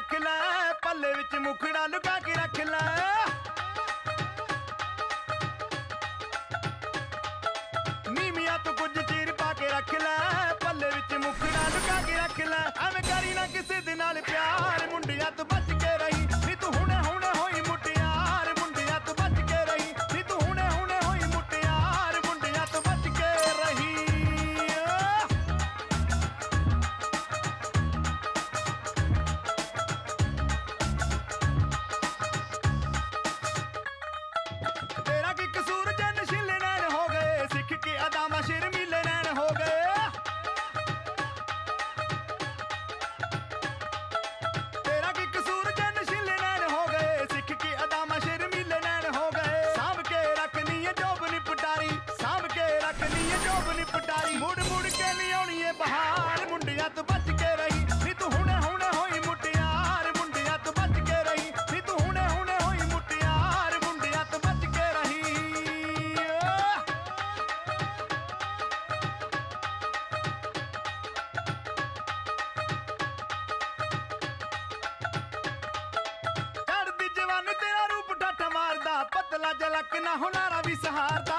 ਰੱਖ ਲੈ, ਪੱਲੇ ਵਿੱਚ ਮੁਖੜਾ ਲੁਕਾ ਕੇ ਰੱਖ ਲੈ। ਨੀਮੀਆਂ ਤੋਂ ਕੁਝ ਚੀਰ ਪਾ ਕੇ ਰੱਖ ਲੈ, ਪੱਲੇ ਵਿੱਚ ਮੁਖੜਾ ਲੁਕਾ ਕੇ ਰੱਖ ਲੈ। ਐਵੇਂ ਕਰੀ ਨਾ ਕਿਸੇ ਦੇ ਨਾਲ ਪਿਆਰ, ਮੁੰਡਿਆਂ ਤੋਂ ਬਚ ਮੁੰਡਿਆਂ ਤੋਂ ਬਚ ਕੇ ਰਹੀ। ਨੀ ਤੂੰ ਹੁਣੇ ਹੁਣੇ ਹੋਈ ਮੁਟਿਆਰ, ਮੁੰਡਿਆਂ ਤੋਂ ਬਚ ਕੇ ਰਹੀ। ਨੀ ਤੂੰ ਹੁਣੇ ਹੁਣੇ ਹੋਈ ਮੁਟਿਆਰ, ਮੁੰਡਿਆਂ ਤੋਂ ਬਚ ਕੇ ਰਹੀ। ਚੜਦੀ ਜਵਾਨੀ ਤੇਰਾ ਰੂਪ ਠੱਠ ਮਾਰਦਾ, ਪਤਲਾ ਜਲਕ ਨਾ ਹੁਨਾਰਾ ਵੀ ਸਹਾਰਦਾ।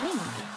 しみに。